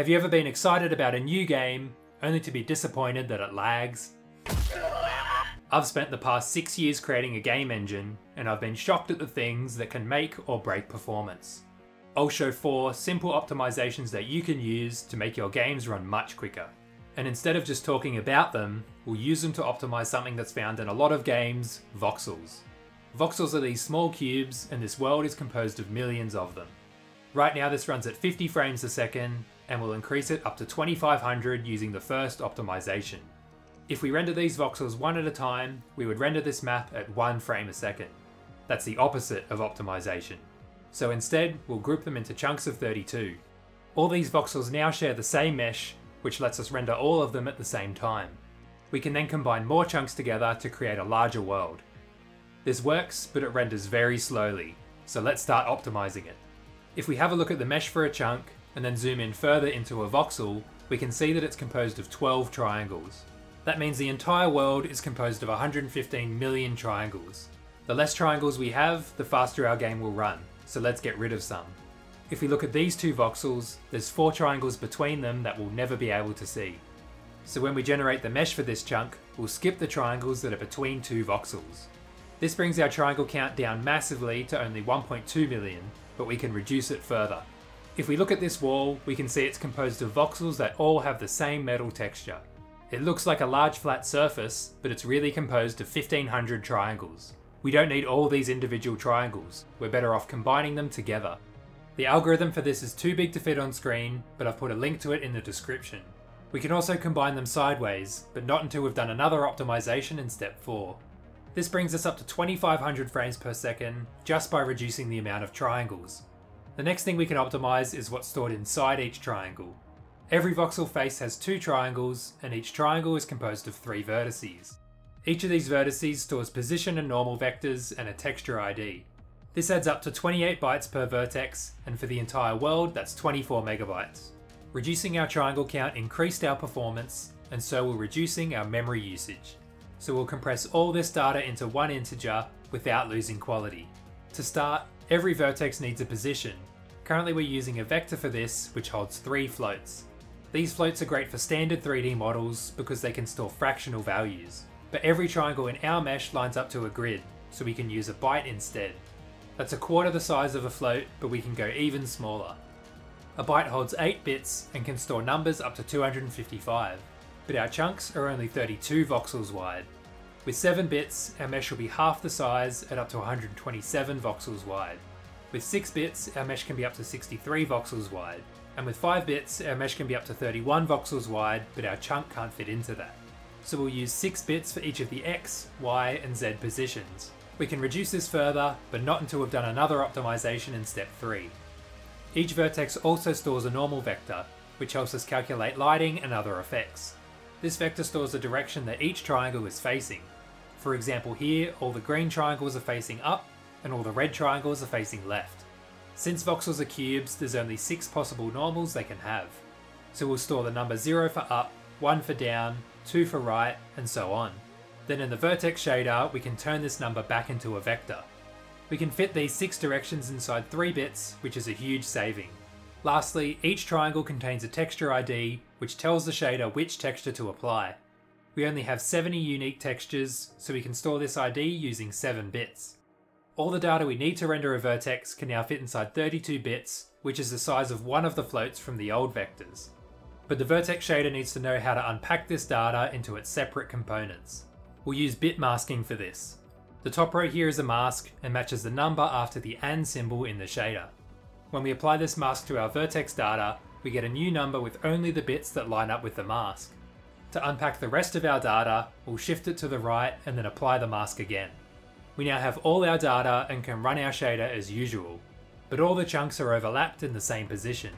Have you ever been excited about a new game only to be disappointed that it lags? I've spent the past six years creating a game engine, and I've been shocked at the things that can make or break performance. I'll show four simple optimizations that you can use to make your games run much quicker. And instead of just talking about them, we'll use them to optimize something that's found in a lot of games, voxels. Voxels are these small cubes, and this world is composed of millions of them. Right now this runs at 50 frames a second, and we'll increase it up to 2500 using the first optimization. If we render these voxels one at a time, we would render this map at one frame a second. That's the opposite of optimization. So instead, we'll group them into chunks of 32. All these voxels now share the same mesh, which lets us render all of them at the same time. We can then combine more chunks together to create a larger world. This works, but it renders very slowly, so let's start optimizing it. If we have a look at the mesh for a chunk, and then zoom in further into a voxel, we can see that it's composed of 12 triangles. That means the entire world is composed of 115 million triangles. The less triangles we have, the faster our game will run, so let's get rid of some. If we look at these two voxels, there's four triangles between them that we'll never be able to see. So when we generate the mesh for this chunk, we'll skip the triangles that are between two voxels. This brings our triangle count down massively to only 1.2 million, but we can reduce it further. If we look at this wall, we can see it's composed of voxels that all have the same metal texture. It looks like a large flat surface, but it's really composed of 1500 triangles. We don't need all these individual triangles, we're better off combining them together. The algorithm for this is too big to fit on screen, but I've put a link to it in the description. We can also combine them sideways, but not until we've done another optimization in step 4. This brings us up to 2500 frames per second, just by reducing the amount of triangles. The next thing we can optimize is what's stored inside each triangle. Every voxel face has two triangles, and each triangle is composed of three vertices. Each of these vertices stores position and normal vectors and a texture ID. This adds up to 28 bytes per vertex, and for the entire world, that's 24 megabytes. Reducing our triangle count increased our performance, and so we're reducing our memory usage. So we'll compress all this data into one integer without losing quality. To start, every vertex needs a position. Currently we're using a vector for this, which holds three floats. These floats are great for standard 3D models because they can store fractional values. But every triangle in our mesh lines up to a grid, so we can use a byte instead. That's a quarter the size of a float, but we can go even smaller. A byte holds 8 bits and can store numbers up to 255, but our chunks are only 32 voxels wide. With 7 bits, our mesh will be half the size at up to 127 voxels wide. With 6 bits, our mesh can be up to 63 voxels wide, and with 5 bits, our mesh can be up to 31 voxels wide, but our chunk can't fit into that. So we'll use 6 bits for each of the X, Y, and Z positions. We can reduce this further, but not until we've done another optimization in step 3. Each vertex also stores a normal vector, which helps us calculate lighting and other effects. This vector stores the direction that each triangle is facing. For example here, all the green triangles are facing up, and all the red triangles are facing left. Since voxels are cubes, there's only 6 possible normals they can have. So we'll store the number 0 for up, 1 for down, 2 for right, and so on. Then in the vertex shader, we can turn this number back into a vector. We can fit these 6 directions inside 3 bits, which is a huge saving. Lastly, each triangle contains a texture ID, which tells the shader which texture to apply. We only have 70 unique textures, so we can store this ID using 7 bits. All the data we need to render a vertex can now fit inside 32 bits, which is the size of one of the floats from the old vectors. But the vertex shader needs to know how to unpack this data into its separate components. We'll use bit masking for this. The top row here is a mask and matches the number after the AND symbol in the shader. When we apply this mask to our vertex data, we get a new number with only the bits that line up with the mask. To unpack the rest of our data, we'll shift it to the right and then apply the mask again. We now have all our data and can run our shader as usual, but all the chunks are overlapped in the same position.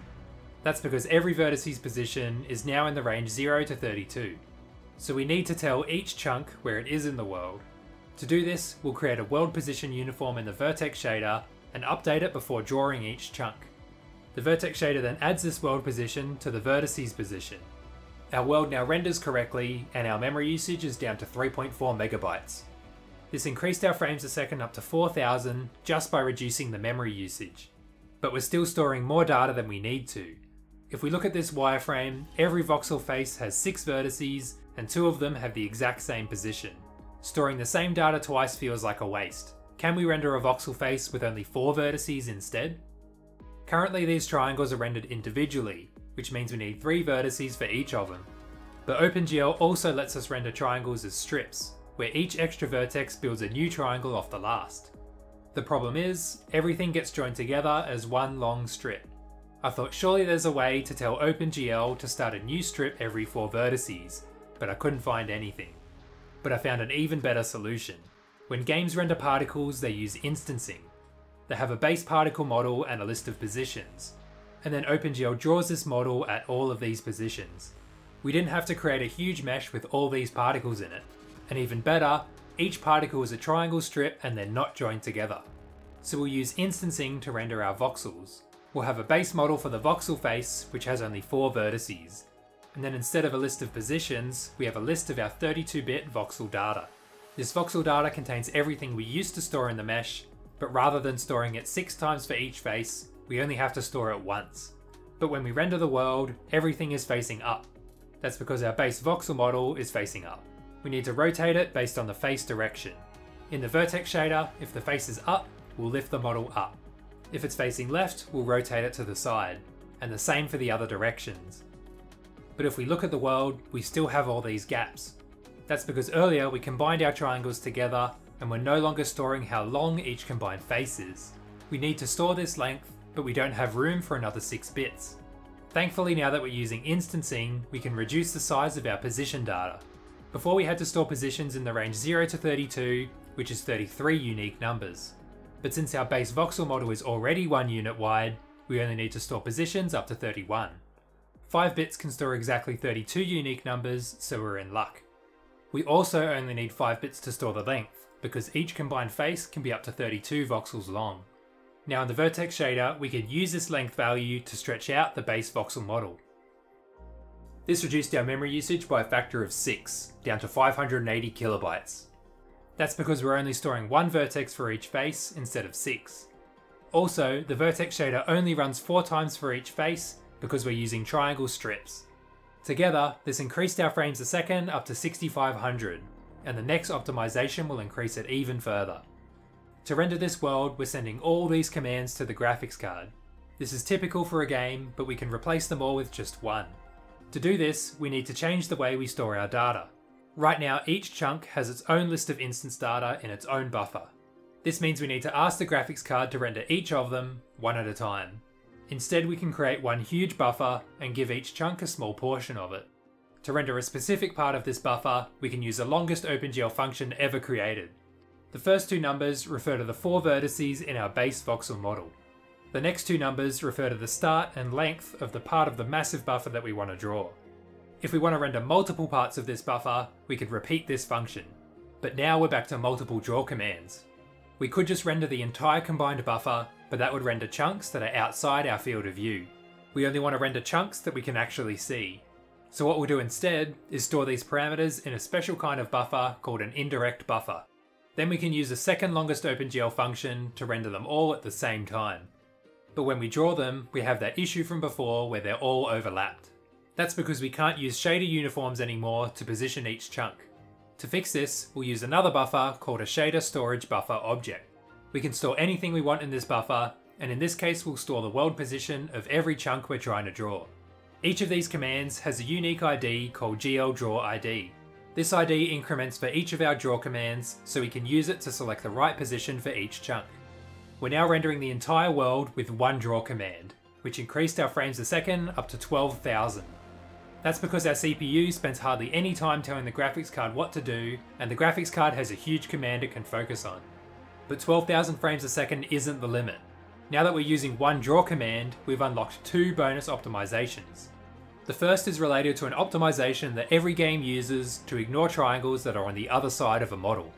That's because every vertice's position is now in the range 0 to 32. So we need to tell each chunk where it is in the world. To do this, we'll create a world position uniform in the vertex shader and update it before drawing each chunk. The vertex shader then adds this world position to the vertices position. Our world now renders correctly and our memory usage is down to 3.4 megabytes. This increased our frames a second up to 4000 just by reducing the memory usage. But we're still storing more data than we need to. If we look at this wireframe, every voxel face has 6 vertices and 2 of them have the exact same position. Storing the same data twice feels like a waste. Can we render a voxel face with only 4 vertices instead? Currently these triangles are rendered individually, which means we need 3 vertices for each of them. But OpenGL also lets us render triangles as strips, where each extra vertex builds a new triangle off the last. The problem is, everything gets joined together as one long strip. I thought surely there's a way to tell OpenGL to start a new strip every 4 vertices, but I couldn't find anything. But I found an even better solution. When games render particles, they use instancing. They have a base particle model and a list of positions, and then OpenGL draws this model at all of these positions. We didn't have to create a huge mesh with all these particles in it. And even better, each particle is a triangle strip and they're not joined together. So we'll use instancing to render our voxels. We'll have a base model for the voxel face, which has only 4 vertices. And then instead of a list of positions, we have a list of our 32-bit voxel data. This voxel data contains everything we used to store in the mesh, but rather than storing it 6 times for each face, we only have to store it once. But when we render the world, everything is facing up. That's because our base voxel model is facing up. We need to rotate it based on the face direction. In the vertex shader, if the face is up, we'll lift the model up. If it's facing left, we'll rotate it to the side, and the same for the other directions. But if we look at the world, we still have all these gaps. That's because earlier we combined our triangles together and we're no longer storing how long each combined face is. We need to store this length, but we don't have room for another 6 bits. Thankfully now that we're using instancing, we can reduce the size of our position data. Before we had to store positions in the range 0 to 32, which is 33 unique numbers but since our base voxel model is already 1 unit wide, we only need to store positions up to 31. 5 bits can store exactly 32 unique numbers, so we're in luck. We also only need 5 bits to store the length, because each combined face can be up to 32 voxels long. Now in the vertex shader, we could use this length value to stretch out the base voxel model. This reduced our memory usage by a factor of 6, down to 580 kilobytes. That's because we're only storing one vertex for each face instead of six. Also, the vertex shader only runs four times for each face because we're using triangle strips. Together, this increased our frames a second up to 6500, and the next optimization will increase it even further. To render this world, we're sending all these commands to the graphics card. This is typical for a game, but we can replace them all with just one. To do this, we need to change the way we store our data. Right now, each chunk has its own list of instance data in its own buffer. This means we need to ask the graphics card to render each of them, one at a time. Instead, we can create one huge buffer and give each chunk a small portion of it. To render a specific part of this buffer, we can use the longest OpenGL function ever created. The first two numbers refer to the four vertices in our base voxel model. The next two numbers refer to the start and length of the part of the massive buffer that we want to draw. If we want to render multiple parts of this buffer, we could repeat this function. But now we're back to multiple draw commands. We could just render the entire combined buffer, but that would render chunks that are outside our field of view. We only want to render chunks that we can actually see. So what we'll do instead is store these parameters in a special kind of buffer called an indirect buffer. Then we can use the second longest OpenGL function to render them all at the same time. But when we draw them, we have that issue from before where they're all overlapped. That's because we can't use shader uniforms anymore to position each chunk. To fix this, we'll use another buffer called a shader storage buffer object. We can store anything we want in this buffer, and in this case we'll store the world position of every chunk we're trying to draw. Each of these commands has a unique ID called GLDrawID. This ID increments for each of our draw commands, so we can use it to select the right position for each chunk. We're now rendering the entire world with one draw command, which increased our frames a second up to 12,000. That's because our CPU spends hardly any time telling the graphics card what to do, and the graphics card has a huge command it can focus on. But 12,000 frames a second isn't the limit. Now that we're using one draw command, we've unlocked two bonus optimizations. The first is related to an optimization that every game uses to ignore triangles that are on the other side of a model.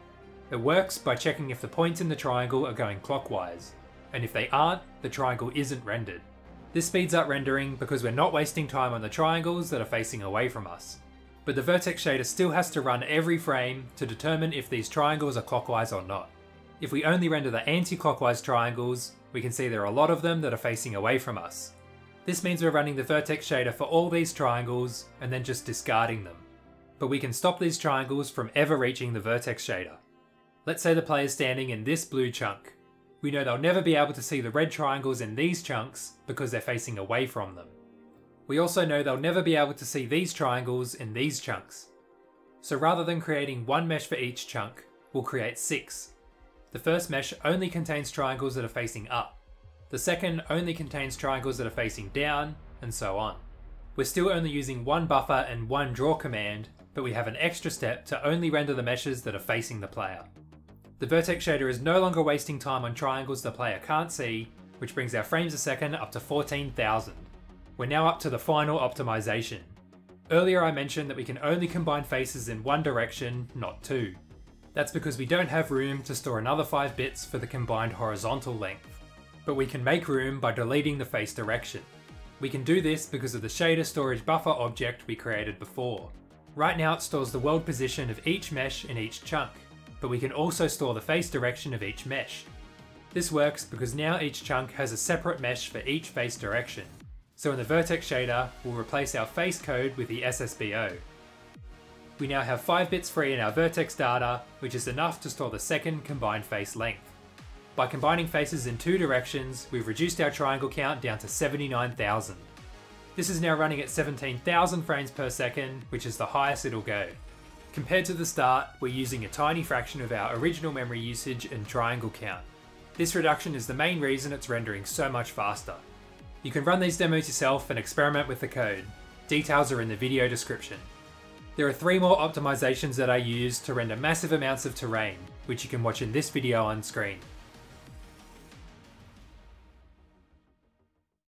It works by checking if the points in the triangle are going clockwise, and if they aren't, the triangle isn't rendered. This speeds up rendering because we're not wasting time on the triangles that are facing away from us. But the vertex shader still has to run every frame to determine if these triangles are clockwise or not. If we only render the anti-clockwise triangles, we can see there are a lot of them that are facing away from us. This means we're running the vertex shader for all these triangles and then just discarding them. But we can stop these triangles from ever reaching the vertex shader. Let's say the player is standing in this blue chunk. We know they'll never be able to see the red triangles in these chunks because they're facing away from them. We also know they'll never be able to see these triangles in these chunks. So rather than creating one mesh for each chunk, we'll create six. The first mesh only contains triangles that are facing up. The second only contains triangles that are facing down, and so on. We're still only using one buffer and one draw command, but we have an extra step to only render the meshes that are facing the player. The vertex shader is no longer wasting time on triangles the player can't see, which brings our frames a second up to 14,000. We're now up to the final optimization. Earlier I mentioned that we can only combine faces in one direction, not two. That's because we don't have room to store another 5 bits for the combined horizontal length but we can make room by deleting the face direction. We can do this because of the shader storage buffer object we created before. Right now it stores the world position of each mesh in each chunk, but we can also store the face direction of each mesh. This works because now each chunk has a separate mesh for each face direction. So in the vertex shader, we'll replace our face code with the SSBO. We now have 5 bits free in our vertex data, which is enough to store the second combined face length. By combining faces in two directions, we've reduced our triangle count down to 79,000. This is now running at 17,000 frames per second, which is the highest it'll go. Compared to the start, we're using a tiny fraction of our original memory usage and triangle count. This reduction is the main reason it's rendering so much faster. You can run these demos yourself and experiment with the code. Details are in the video description. There are three more optimizations that I use to render massive amounts of terrain, which you can watch in this video on screen.